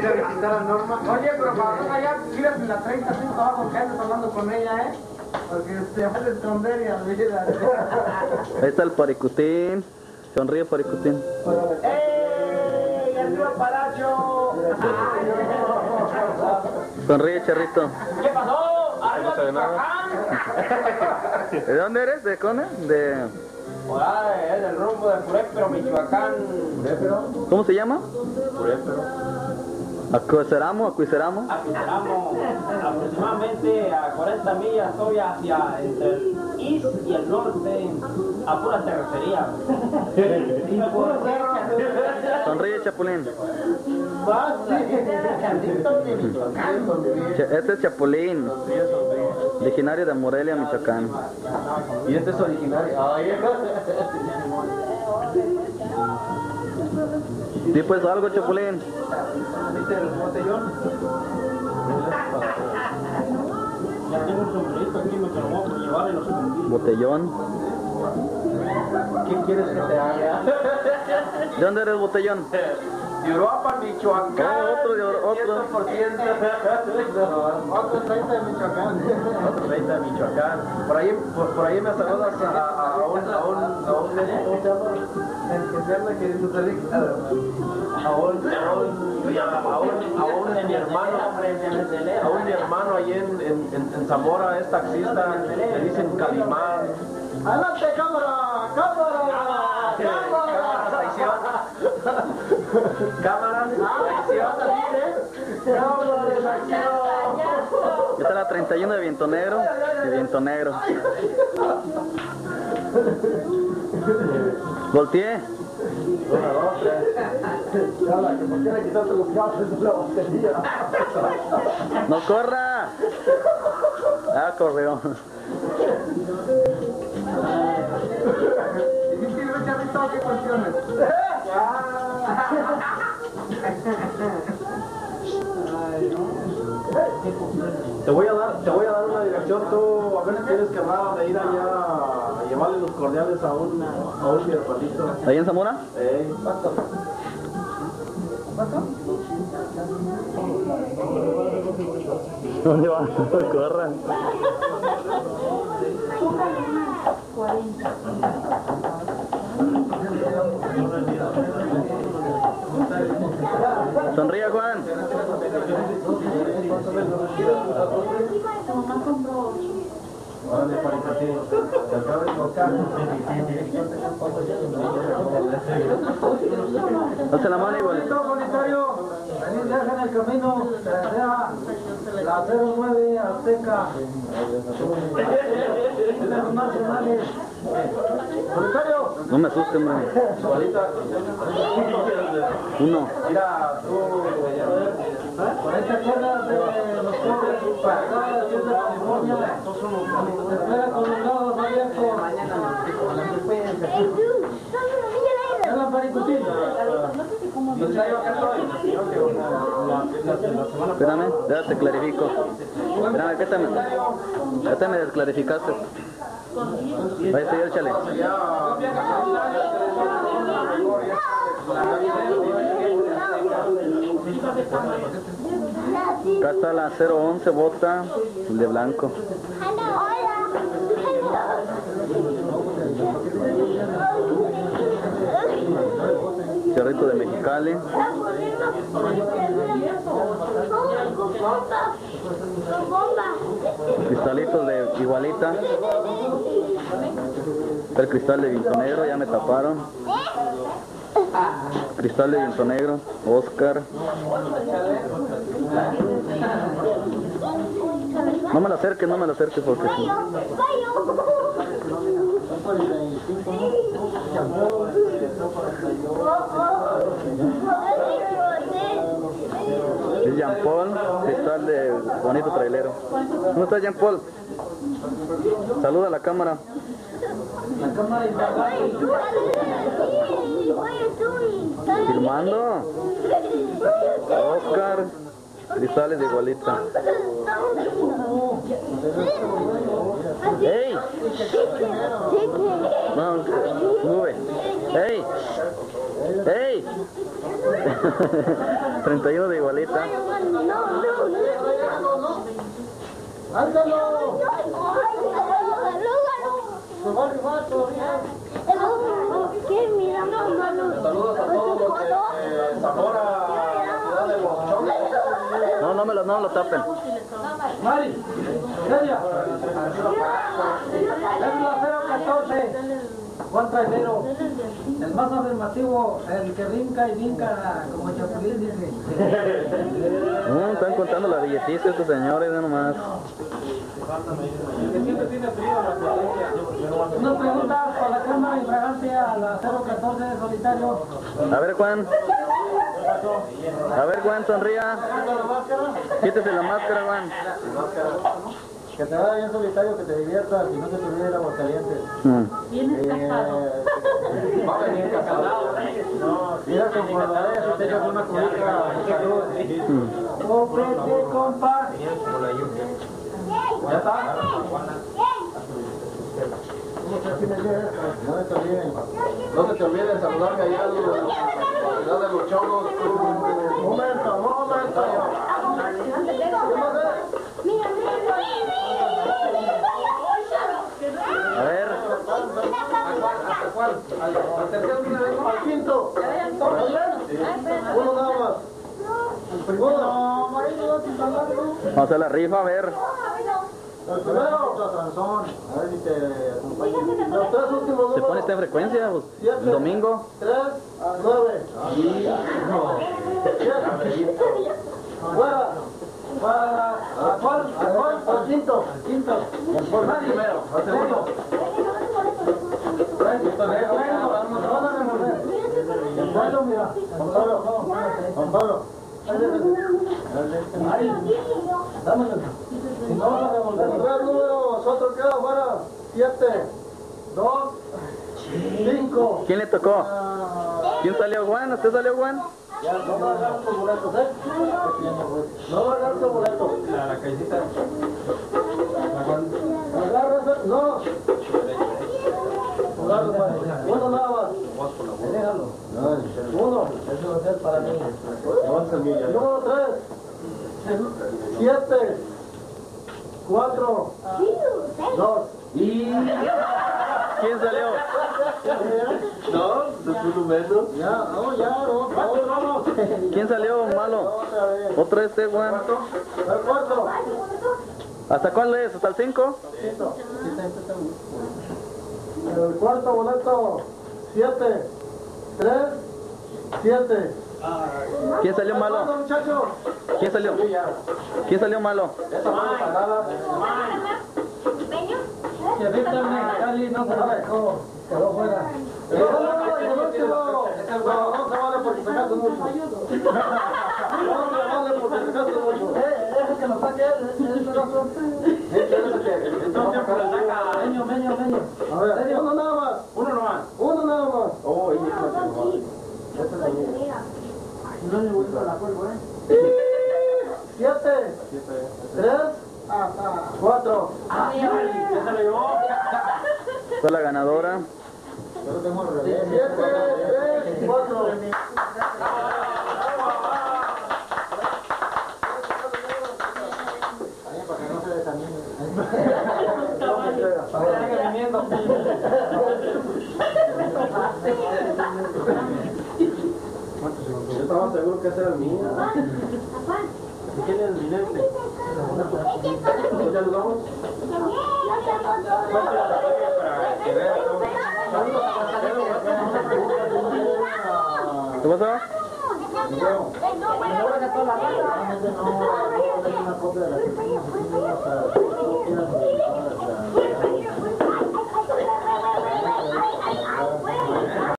ir a visitar a Norma. Oye, pero para allá, tírate la 30 5 abajo que andas hablando con ella, ¿eh? Porque te vas a esconder y a vida. Ahí está el paricutín. Sonríe paricutín. ¡Ey! ¡Arriba Palacio! Sonríe charrito. ¿Qué pasó? ¡Arriba Michoacán! ¿De dónde eres? ¿De Cone? De... Ay, es del rumbo de Purépero, Michoacán. ¿Cómo se llama? Purépero. Acuiceramo, Acuiceramo. Estamos aproximadamente a 40 millas, estoy hacia entre el east y el norte, a pura terracería. Sonríe Chapulín. Cha- Este es Chapulín. Originario de Morelia, Michoacán. Y este es originario. Di pues algo, Chapulín. ¿Viste el botellón? Ya tengo un sombrerito aquí, me lo voy a llevar y lo escondí. Botellón. ¿Qué quieres que te haga? ¿De dónde eres, Botellón? De Europa, Michoacán. Oh, otro de otro. 100%. Otro 30 de Michoacán. Otro 30 de Michoacán. Por ahí, por, por ahí me saludas a, a, a un, a un, a un, anda queriendo salir. A un, a un, a un, a un de mi hermano, a un mi hermano ahí en, en, en, Zamora es taxista, le dicen Calimán. ¡Adelante, cámara! ¡Cámara! Cámaras, traición. Cámaras, traición. Esta es la 31 de Viento Negro. De Viento Negro. Volteé. ¡No corra! Ah, corrió. Te voy a dar, te voy a dar una dirección, tú a ver si tienes que nada de ir allá a llevarle los cordiales a un, a un. ¿Ahí en Zamora? Ey, ¿Dónde va? No corra. Sonríe, Juan. Tocar. Alza la mano igual. Bonito, bonitario. Viaje en el camino. La 09 Azteca. Nacionales. No me asustes, hombre. Uno. Mira, tú. Por ahí te acuerdas de los pobres para acá, de California. Te espera con los lados abiertos. Hola, Paricutín. Espérame, ya te clarifico. Espérame, ¿qué te me, ya te me desclarificaste? Vaya, sí, échale. Acá está la 011 bota de blanco. Cerrito de Mexicali. Cristalitos de igualita. El cristal de viento negro, ya me taparon. Cristal de viento negro, Oscar. No me lo acerques, no me lo acerques porque sí. Es Jean Paul, cristal de bonito trailero. ¿Cómo estás Jean Paul? Saluda a la cámara. Filmando. Oscar, cristales de igualita. ¡Ey! No, sube. ¡Ey! ¡Ey! 31 de igualita. Saludos a todos los. No, no me lo, no lo tapen. Mari. Es la 014. Juan Trailero. El más afirmativo, el que brinca y brinca como chapulín, dice. Mm, están contando la billetiza estos señores, no nomás. Una pregunta para la cámara infragante a la 014 de solitario. A ver, Juan. A ver, Juan, sonría. Quítese la máscara, Juan. Que te vaya bien solitario, que te diviertas y no te olvides el agua caliente. Mm. Va a venir casado. Mira, como la vez te echas una cubita, salud. Cóprete, compa. ¿Ya está? No se te olviden. No se te olviden a la ciudad de los chongos. Momento, momento. A Al, al tercero que le vengo al quinto. Uno nada más. El primero. vamos a hacer la rifa, a ver. A ¿Se pone esta en frecuencia? Pues, domingo. Tres, nueve. Siete. Fuera. Para, ¿a cuál? ¿A cuál? Al quinto. Quinto. Por primero. Al segundo. Mira. Dámelo. Si no queda. Siete. Dos. Cinco. ¿Quién le tocó? ¿Quién salió, Juan? ¿Usted salió, Juan? Ya, no va a agarrar tus boletos, ¿eh? No va a agarrar tus boletos. La, la callecita. Agarra ese- no. Uno. Uno. Tres. Siete. Cuatro. Dos. ¿Quién salió? No. Ya, vamos. ¿Quién salió, malo? Otra vez. Este, Juan. El cuarto. ¿Hasta cuál es? ¿Hasta el 5? El cuarto boleto. Siete. Tres. Siete. ¿Quién salió ¿Cuándo, malo? muchachos? ¿Quién salió? ¿Quién salió malo? Esa mano pagada. Que Víctor Cali no se dejó. Quedó fuera. No, no, no, el último. No, no se vale porque se mucho. No se vale porque se gasta mucho. Eh, deja que lo saque él. él se lo hace. Entonces, Pero saca. Meño, meño, meño. a ver, uno nada más. Uno nomás. Uno nada más. Oh, Siete. Tres. Cuatro. ¿Qué se lo llevó? Fue la ganadora. Yo estaba seguro que ese era el mío. ¿Quién es el vidente? ¿Ya lo damos? ¿Qué pasa? No.